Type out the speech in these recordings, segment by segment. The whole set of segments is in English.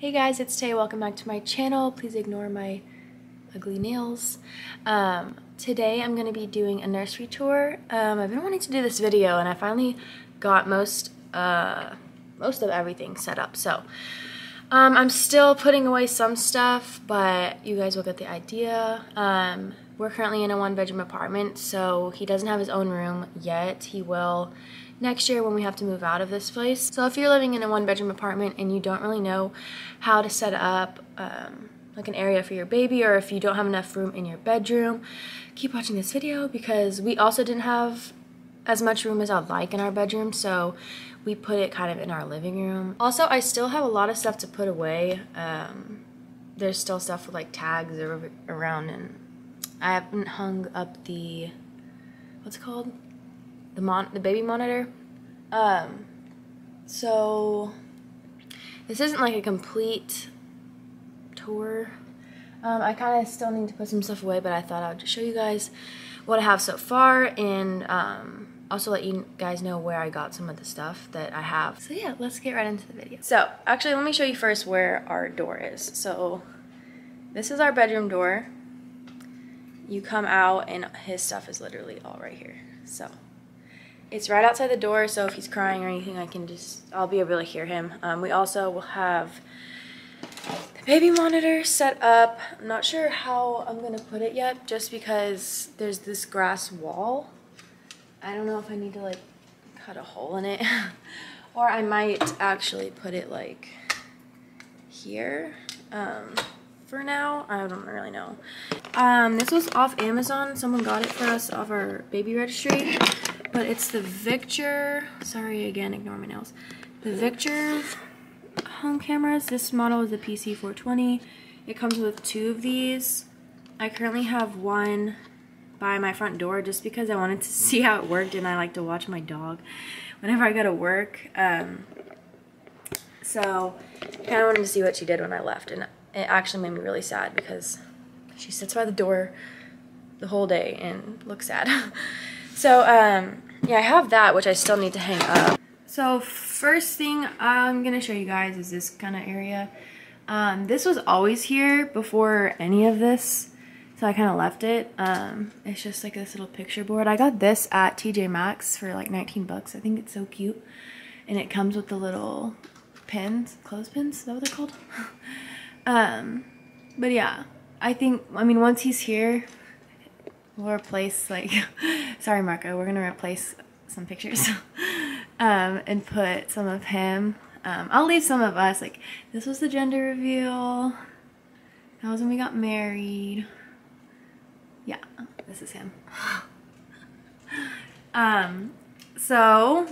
Hey guys, it's Tay. Welcome back to my channel. Please ignore my ugly nails. Um, today I'm going to be doing a nursery tour. Um, I've been wanting to do this video and I finally got most, uh, most of everything set up. So um, I'm still putting away some stuff, but you guys will get the idea. Um, we're currently in a one bedroom apartment, so he doesn't have his own room yet. He will next year when we have to move out of this place. So if you're living in a one bedroom apartment and you don't really know how to set up um, like an area for your baby or if you don't have enough room in your bedroom, keep watching this video because we also didn't have as much room as I'd like in our bedroom so we put it kind of in our living room. Also, I still have a lot of stuff to put away. Um, there's still stuff with like tags around and I haven't hung up the, what's it called? The mon the baby monitor. Um, so this isn't like a complete tour. Um, I kind of still need to put some stuff away, but I thought I would just show you guys what I have so far and um, also let you guys know where I got some of the stuff that I have. So yeah, let's get right into the video. So actually, let me show you first where our door is. So this is our bedroom door. You come out and his stuff is literally all right here. So it's right outside the door, so if he's crying or anything, I can just, I'll be able to hear him. Um, we also will have the baby monitor set up. I'm not sure how I'm going to put it yet, just because there's this grass wall. I don't know if I need to, like, cut a hole in it. or I might actually put it, like, here. Um, for now. I don't really know. Um, this was off Amazon. Someone got it for us off our baby registry but it's the Victor, sorry again, ignore my nails, the Victure home cameras. This model is the PC420. It comes with two of these. I currently have one by my front door just because I wanted to see how it worked and I like to watch my dog whenever I go to work. Um, so kind of wanted to see what she did when I left and it actually made me really sad because she sits by the door the whole day and looks sad. So, um, yeah, I have that, which I still need to hang up. So, first thing I'm going to show you guys is this kind of area. Um, this was always here before any of this, so I kind of left it. Um, it's just like this little picture board. I got this at TJ Maxx for like 19 bucks. I think it's so cute. And it comes with the little pins, clothespins, is that what they're called? um, but yeah, I think, I mean, once he's here, we'll replace like sorry Marco we're gonna replace some pictures um, and put some of him. Um, I'll leave some of us like this was the gender reveal. That was when we got married. Yeah this is him. Um so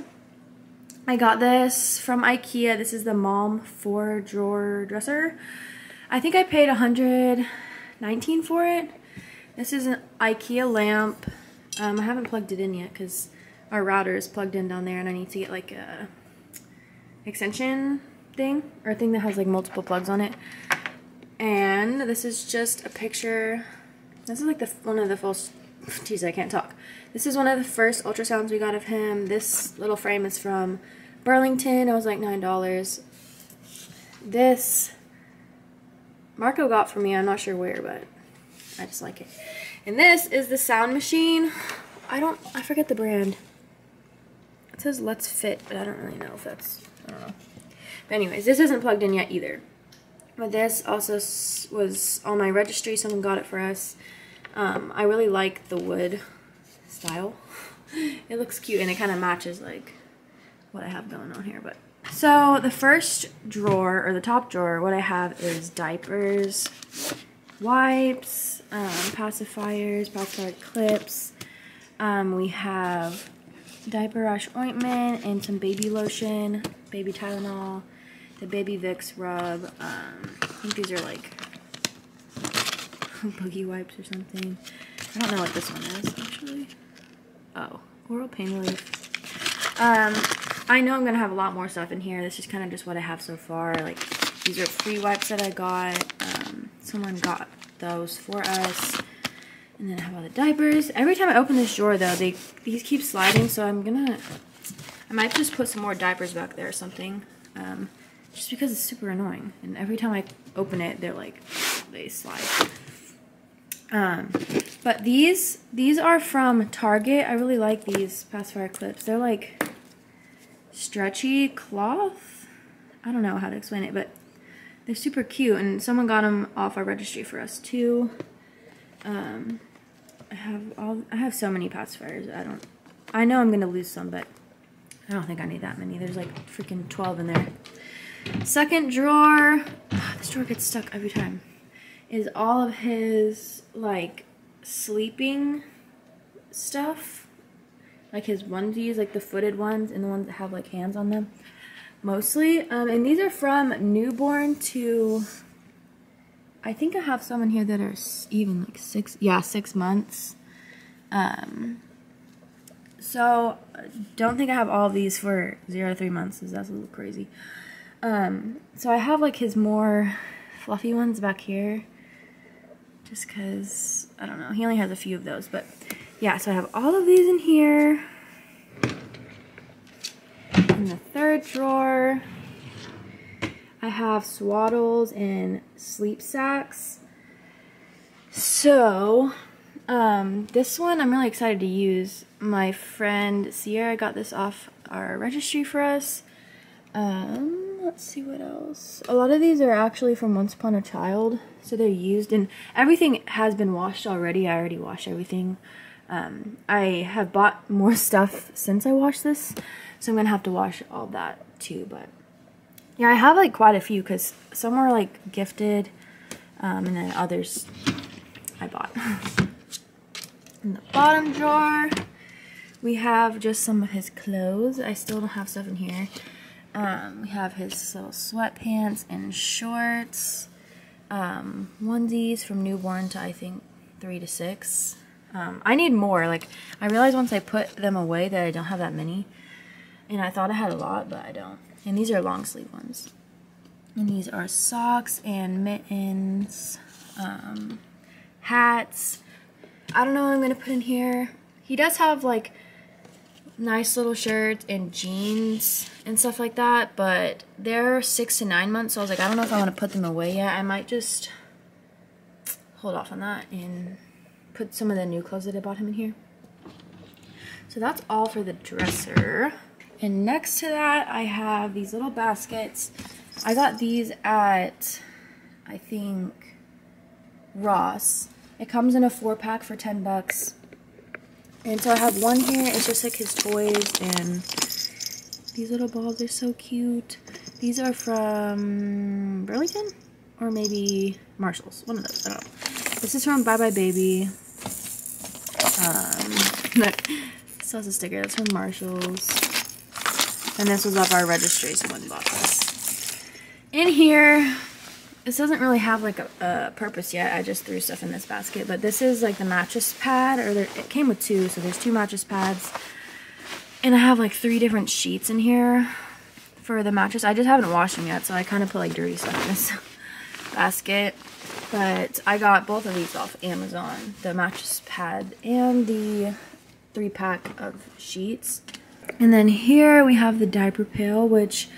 I got this from Ikea. This is the Malm four drawer dresser. I think I paid 119 for it this is an IKEA lamp. Um, I haven't plugged it in yet because our router is plugged in down there and I need to get like a extension thing or a thing that has like multiple plugs on it. And this is just a picture. This is like the one of the first, geez, I can't talk. This is one of the first ultrasounds we got of him. This little frame is from Burlington. It was like $9. This Marco got for me. I'm not sure where, but I just like it. And this is the sound machine. I don't, I forget the brand. It says Let's Fit, but I don't really know if that's, I don't know. But anyways, this isn't plugged in yet either. But this also was on my registry. Someone got it for us. Um, I really like the wood style. it looks cute and it kind of matches like what I have going on here. But So the first drawer, or the top drawer, what I have is diapers, wipes, um, pacifiers, pacifier clips. Um, we have diaper rash ointment and some baby lotion, baby Tylenol, the baby Vicks rub. Um, I think these are like boogie wipes or something. I don't know what this one is actually. Oh, oral pain relief. Um, I know I'm gonna have a lot more stuff in here. This is kind of just what I have so far. Like these are free wipes that I got. Um, someone got those for us. And then I have all the diapers. Every time I open this drawer though, they these keep sliding, so I'm gonna I might just put some more diapers back there or something. Um, just because it's super annoying. And every time I open it, they're like, they slide. Um, but these, these are from Target. I really like these pacifier clips. They're like stretchy cloth. I don't know how to explain it, but they're super cute. And someone got them off our registry for us too. Um, I have all, I have so many pacifiers. I don't, I know I'm to lose some, but I don't think I need that many. There's like freaking 12 in there. Second drawer, this drawer gets stuck every time, is all of his like sleeping stuff. Like his onesies, like the footed ones and the ones that have like hands on them. Mostly. Um, and these are from newborn to, I think I have some in here that are even like six, yeah, six months. Um, so, don't think I have all these for zero to three months, because that's a little crazy. Um, so I have like his more fluffy ones back here. Just because, I don't know, he only has a few of those. But yeah, so I have all of these in here. In the third drawer, I have swaddles and sleep sacks. So, um, this one I'm really excited to use. My friend Sierra got this off our registry for us. Um, let's see what else. A lot of these are actually from Once Upon a Child, so they're used, and everything has been washed already. I already washed everything. Um, I have bought more stuff since I washed this, so I'm gonna have to wash all that too, but yeah, I have like quite a few because some were like gifted, um, and then others I bought. In the bottom drawer, we have just some of his clothes. I still don't have stuff in here. Um, we have his little sweatpants and shorts. Um, onesies from newborn to I think three to six. Um, I need more. Like, I realized once I put them away that I don't have that many. And I thought I had a lot, but I don't. And these are long sleeve ones. And these are socks and mittens, um, hats, I don't know what I'm going to put in here. He does have like nice little shirts and jeans and stuff like that, but they're six to nine months, so I was like, I don't know if I want to put them away yet. I might just hold off on that and put some of the new clothes that I bought him in here. So that's all for the dresser. And next to that, I have these little baskets. I got these at, I think, Ross. It comes in a four pack for 10 bucks. And so I have one here. It's just like his toys and these little balls are so cute. These are from Burlington or maybe Marshalls. One of those. I don't know. This is from buybuy BABY. Um, still has a sticker. That's from Marshalls. And this was off our registry. Someone bought this. In here, this doesn't really have like a, a, purpose yet. I just threw stuff in this basket. But this is like the mattress pad. Or there, it came with two. So there's two mattress pads. And I have like three different sheets in here for the mattress. I just haven't washed them yet. So I kind of put like dirty stuff in this basket. But I got both of these off Amazon. The mattress pad and the three pack of sheets. And then here we have the diaper pail, which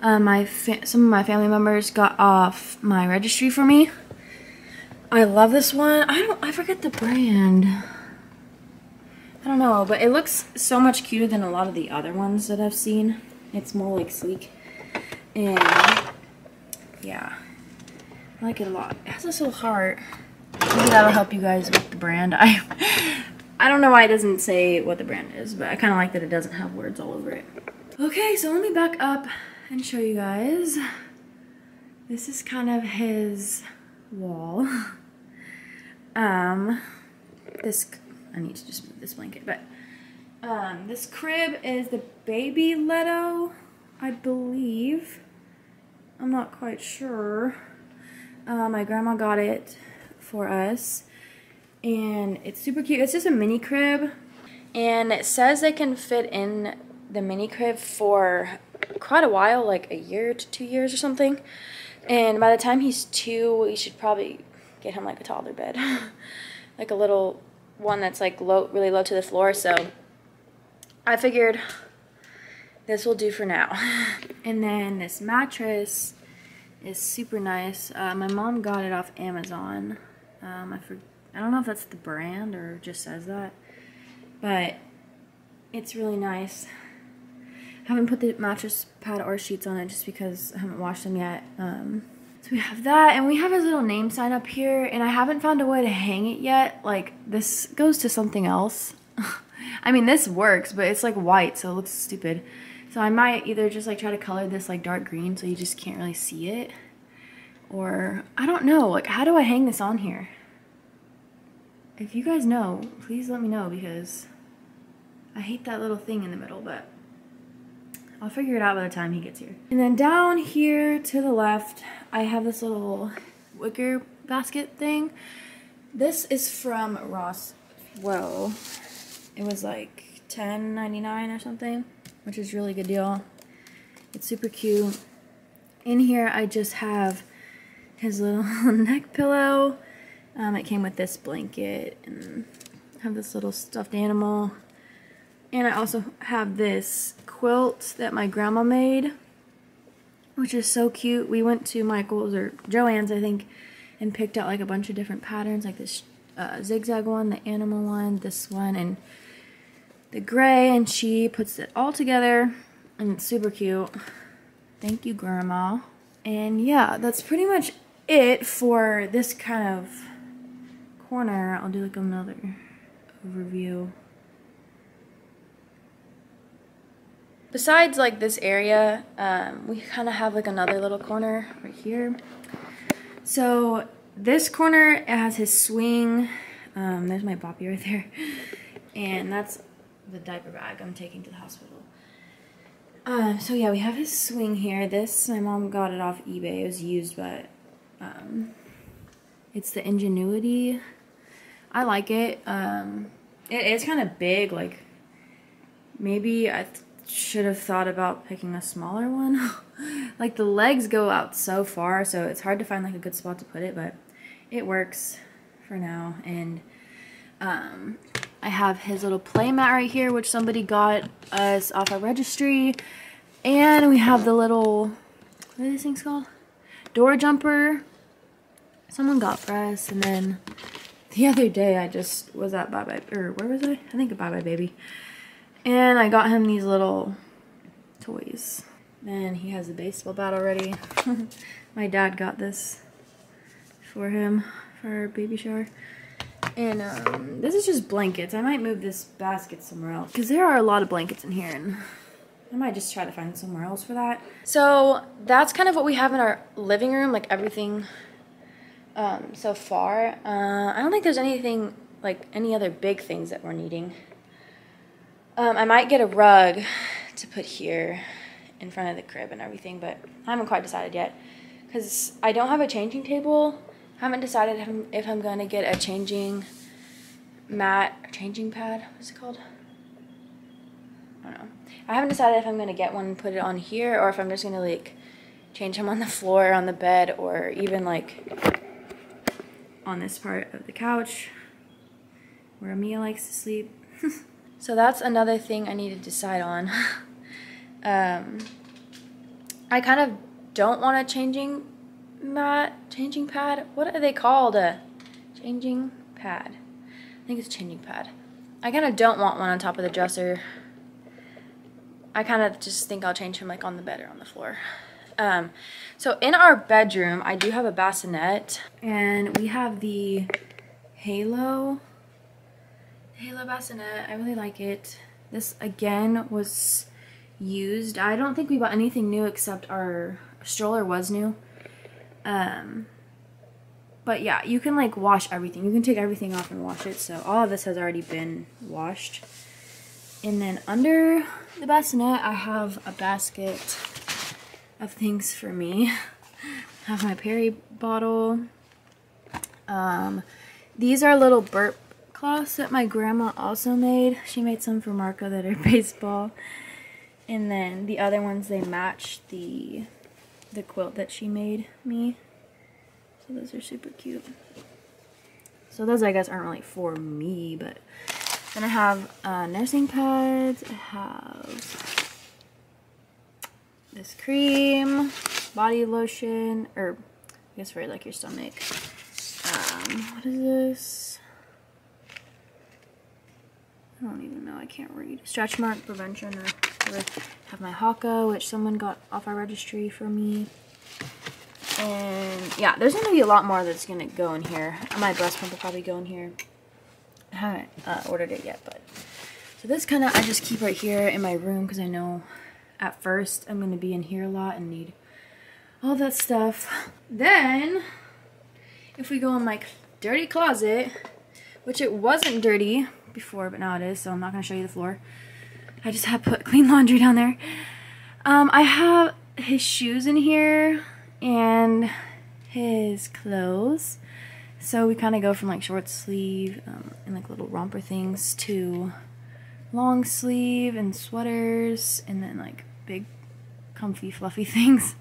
uh, my some of my family members got off my registry for me. I love this one. I don't, I forget the brand. I don't know, but it looks so much cuter than a lot of the other ones that I've seen. It's more like sleek. And yeah, I like it a lot. It has this little heart. Maybe that'll help you guys with the brand. I I don't know why it doesn't say what the brand is, but I kind of like that it doesn't have words all over it. Okay, so let me back up and show you guys. This is kind of his wall. Um, this, I need to just move this blanket, but um, this crib is the Babyletto, I believe. I'm not quite sure. Uh, my grandma got it for us and it's super cute. It's just a mini crib and it says they can fit in the mini crib for quite a while, like a year to two years or something. And by the time he's two, we should probably get him like a toddler bed. like a little one that's like low, really low to the floor. So I figured this will do for now. and then this mattress is super nice. Uh, my mom got it off Amazon. Um, I, for, I don't know if that's the brand or just says that. But it's really nice. I haven't put the mattress pad or sheets on it just because I haven't washed them yet. Um, so we have that, and we have his little name sign up here, and I haven't found a way to hang it yet. Like, this goes to something else. I mean, this works, but it's like white, so it looks stupid. So I might either just like try to color this like dark green so you just can't really see it. Or, I don't know, like how do I hang this on here? If you guys know, please let me know because I hate that little thing in the middle, but I'll figure it out by the time he gets here. And then down here to the left, I have this little wicker basket thing. This is from Ross. Whoa. It was like $10.99 or something which is really good deal. It's super cute. In here, I just have his little neck pillow. Um, it came with this blanket and I have this little stuffed animal. And I also have this quilt that my grandma made, which is so cute. We went to Michael's or Joann's, I think, and picked out like a bunch of different patterns, like this uh, zigzag one, the animal one, this one, and the gray and she puts it all together and it's super cute. Thank you, Grandma. And yeah, that's pretty much it for this kind of corner. I'll do like another overview. Besides like this area, um, we kind of have like another little corner right here. So this corner has his swing. Um, there's my boppy right there. And that's the diaper bag I'm taking to the hospital. Um, so yeah, we have his swing here. This, my mom got it off eBay. It was used, but um, it's the Ingenuity. I like it. Um, it is kind of big. Like, maybe I should have thought about picking a smaller one. like, the legs go out so far, so it's hard to find, like, a good spot to put it, but it works for now. And, um, I have his little play mat right here, which somebody got us off our registry. And we have the little, what are these things called? Door jumper. Someone got for us. And then the other day I just was at Bye Bye, or where was I? I think at buybuy BABY. And I got him these little toys. And he has a baseball bat already. My dad got this for him for our baby shower. And um, this is just blankets. I might move this basket somewhere else because there are a lot of blankets in here and I might just try to find somewhere else for that. So that's kind of what we have in our living room, like everything um, so far. Uh, I don't think there's anything, like any other big things that we're needing. Um, I might get a rug to put here in front of the crib and everything, but I haven't quite decided yet because I don't have a changing table I haven't decided if I'm, if I'm going to get a changing mat, changing pad, what's it called? I don't know. I haven't decided if I'm going to get one and put it on here or if I'm just going to like change them on the floor, on the bed, or even like on this part of the couch where Mia likes to sleep. so that's another thing I need to decide on. um, I kind of don't want a changing mat, changing pad. What are they called? A changing pad. I think it's changing pad. I kind of don't want one on top of the dresser. I kind of just think I'll change him like on the bed or on the floor. Um, so in our bedroom, I do have a bassinet and we have the Halo, Halo bassinet. I really like it. This again was used. I don't think we bought anything new except our stroller was new. Um, but yeah, you can like wash everything. You can take everything off and wash it. So all of this has already been washed. And then under the bassinet, I have a basket of things for me. Have my peri bottle. Um, these are little burp cloths that my grandma also made. She made some for Marco that are baseball. And then the other ones, they match the the quilt that she made me. So those are super cute. So those I guess aren't really for me, but then I have uh, nursing pads. I have this cream, body lotion, or I guess for like your stomach. Um, what is this? I don't even know. I can't read. Stretch mark prevention or Have my Haakaa, which someone got off our registry for me. And yeah, there's going to be a lot more that's going to go in here. My breast pump will probably go in here. I haven't uh, ordered it yet, but so this kind of I just keep right here in my room because I know at first I'm going to be in here a lot and need all that stuff. Then, if we go in my dirty closet, which it wasn't dirty before, but now it is, so I'm not going to show you the floor. I just have put clean laundry down there. Um, I have his shoes in here and his clothes. So we kind of go from like short sleeve um, and like little romper things to long sleeve and sweaters and then like big comfy fluffy things.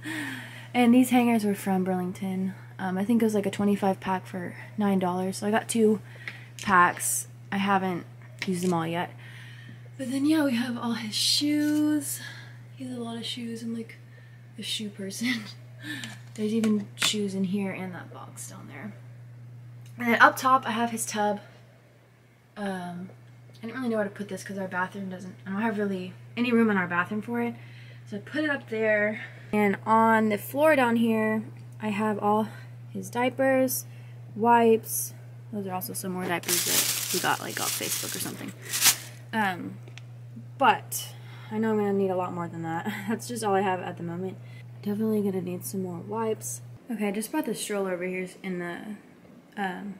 And these hangers were from Burlington. Um, I think it was like a 25 pack for $9. So I got two packs. I haven't used them all yet. But then yeah, we have all his shoes. He has a lot of shoes. I'm like a shoe person. There's even shoes in here and that box down there. And then up top, I have his tub. Um, I didn't really know where to put this because our bathroom doesn't, I don't have really any room in our bathroom for it. So I put it up there. And on the floor down here, I have all his diapers, wipes. Those are also some more diapers that we got like off Facebook or something. Um, but I know I'm going to need a lot more than that. That's just all I have at the moment. Definitely going to need some more wipes. Okay, I just brought the stroller over here in the um,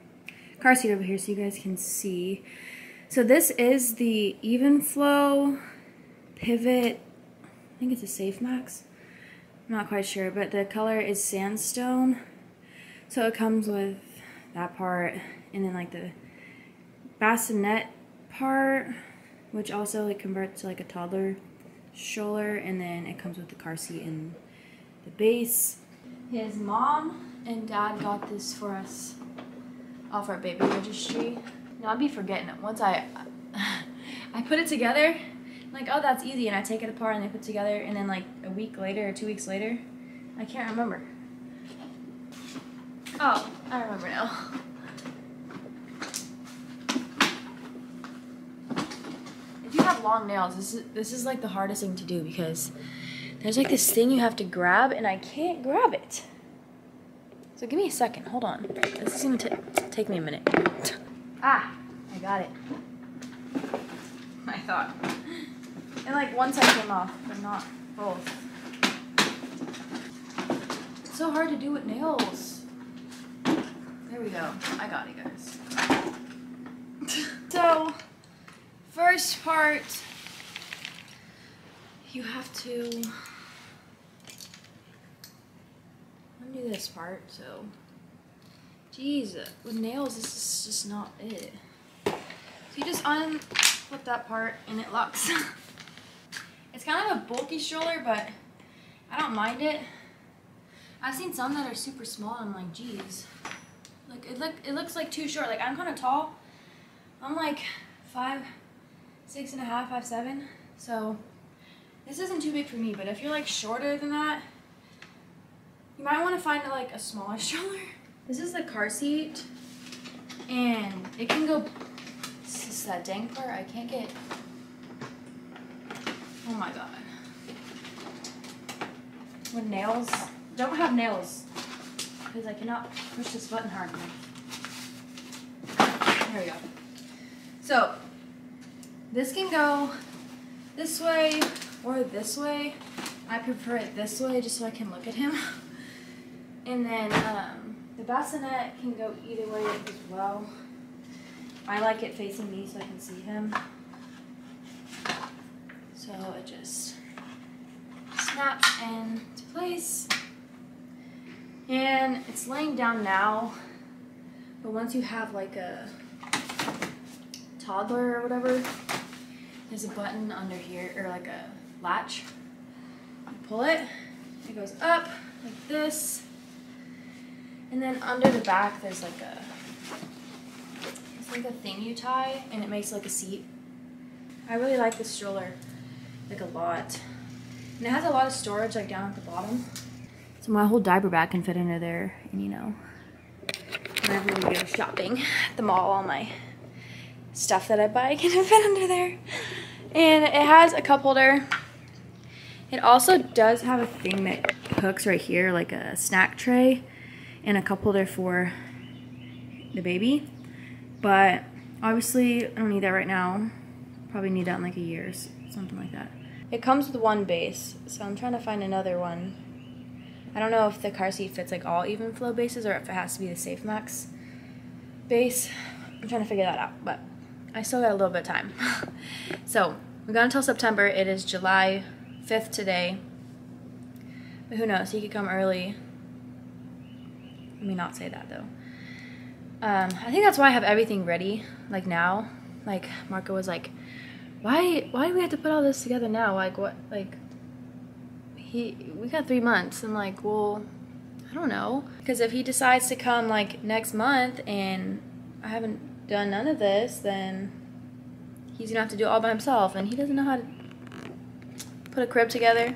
car seat over here so you guys can see. So this is the Evenflo Pivot, I think it's a Safe Max. I'm not quite sure, but the color is sandstone. So it comes with that part and then like the bassinet part, which also like converts to like a toddler stroller and then it comes with the car seat and the base. His mom and dad got this for us off our baby registry. Now I'd be forgetting it. Once I I put it together, like, oh, that's easy, and I take it apart and they put it together, and then like a week later or two weeks later, I can't remember. Oh, I remember now. If you have long nails, this is this is like the hardest thing to do because there's like this thing you have to grab, and I can't grab it. So give me a second. Hold on. This is gonna take me a minute. Ah, I got it. I thought. And like one side came off, but not both. It's so hard to do with nails. There we go. I got it, guys. so, first part, you have to undo this part, so. Jeez, with nails, this is just not it. So you just unflip that part and it locks. It's kind of a bulky stroller, but I don't mind it. I've seen some that are super small, and I'm like, geez. Like, it, look, it looks like too short. Like, I'm kind of tall. I'm like five, six and a half, five, seven. So, this isn't too big for me, but if you're like shorter than that, you might want to find like a smaller stroller. This is the car seat, and it can go, this is that dang part, I can't get Oh my god. With nails. Don't have nails. Because I cannot push this button hard enough. There we go. So, this can go this way or this way. I prefer it this way just so I can look at him. And then um, the bassinet can go either way as well. I like it facing me so I can see him. So it just snaps into place. And it's laying down now, but once you have like a toddler or whatever, there's a button under here, or like a latch. You pull it, it goes up like this, and then under the back there's like a, it's like a thing you tie, and it makes like a seat. I really like this stroller like a lot. And it has a lot of storage like down at the bottom. So my whole diaper bag can fit under there. And you know, whenever we go shopping at the mall, all my stuff that I buy can fit under there. And it has a cup holder. It also does have a thing that hooks right here, like a snack tray and a cup holder for the baby. But obviously, I don't need that right now. Probably need that in like a year, something like that. It comes with one base, so I'm trying to find another one. I don't know if the car seat fits like all Evenflo bases or if it has to be the Safe Max base. I'm trying to figure that out, but I still got a little bit of time. so we got until September. It is July 5th today. But who knows? He could come early. Let me not say that though. Um, I think that's why I have everything ready, like now. Like Marco was like, why why do we have to put all this together now? Like what like he we got three months. I'm like, well, I don't know. Because if he decides to come like next month and I haven't done none of this, then he's gonna have to do it all by himself and he doesn't know how to put a crib together.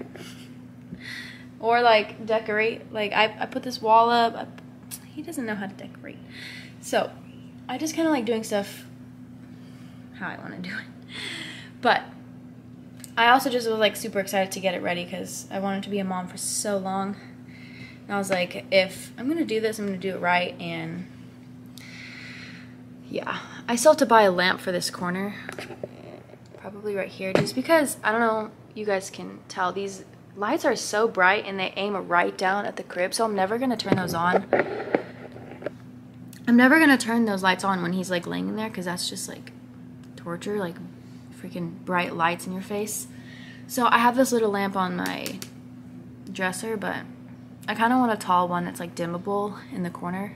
or like decorate. Like I, I put this wall up. I, he doesn't know how to decorate. So I just kind of like doing stuff how I want to do it. But I also just was like super excited to get it ready because I wanted to be a mom for so long. And I was like, if I'm going to do this, I'm going to do it right. And yeah, I still have to buy a lamp for this corner. Probably right here. Just because, I don't know, you guys can tell, these lights are so bright and they aim right down at the crib. So I'm never going to turn those on. I'm never going to turn those lights on when he's like laying in there because that's just like torture. Like freaking bright lights in your face. So I have this little lamp on my dresser, but I kind of want a tall one that's like dimmable in the corner,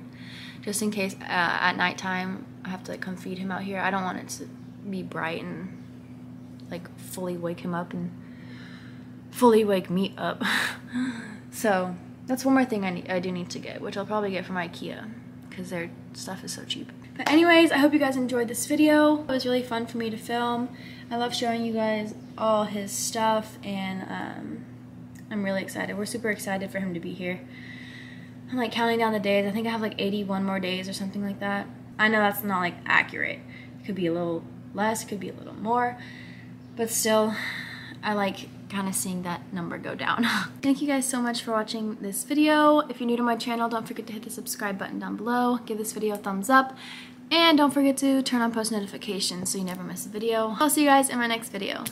just in case uh, at nighttime I have to like come feed him out here. I don't want it to be bright and like fully wake him up and fully wake me up. so that's one more thing I, need, I do need to get, which I'll probably get from Ikea because their stuff is so cheap. But anyways, I hope you guys enjoyed this video. It was really fun for me to film. I love showing you guys all his stuff and um, I'm really excited. We're super excited for him to be here. I'm like counting down the days. I think I have like 81 more days or something like that. I know that's not like accurate. It could be a little less, it could be a little more, but still, I like kind of seeing that number go down. Thank you guys so much for watching this video. If you're new to my channel, don't forget to hit the subscribe button down below. Give this video a thumbs up. And don't forget to turn on post notifications so you never miss a video. I'll see you guys in my next video.